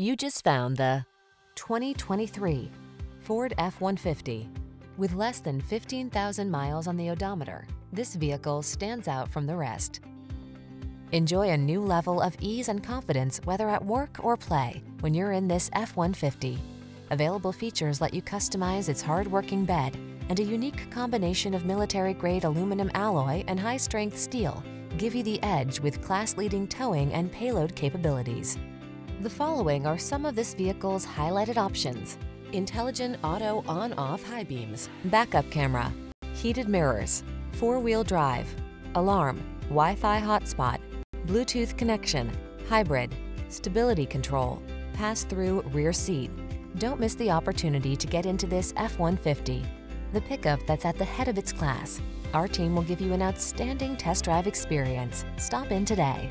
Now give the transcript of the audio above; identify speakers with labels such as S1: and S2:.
S1: You just found the 2023 Ford F-150. With less than 15,000 miles on the odometer, this vehicle stands out from the rest. Enjoy a new level of ease and confidence whether at work or play when you're in this F-150. Available features let you customize its hard-working bed and a unique combination of military-grade aluminum alloy and high-strength steel give you the edge with class-leading towing and payload capabilities. The following are some of this vehicle's highlighted options. Intelligent auto on-off high beams, backup camera, heated mirrors, four-wheel drive, alarm, Wi-Fi hotspot, Bluetooth connection, hybrid, stability control, pass-through rear seat. Don't miss the opportunity to get into this F-150, the pickup that's at the head of its class. Our team will give you an outstanding test drive experience. Stop in today.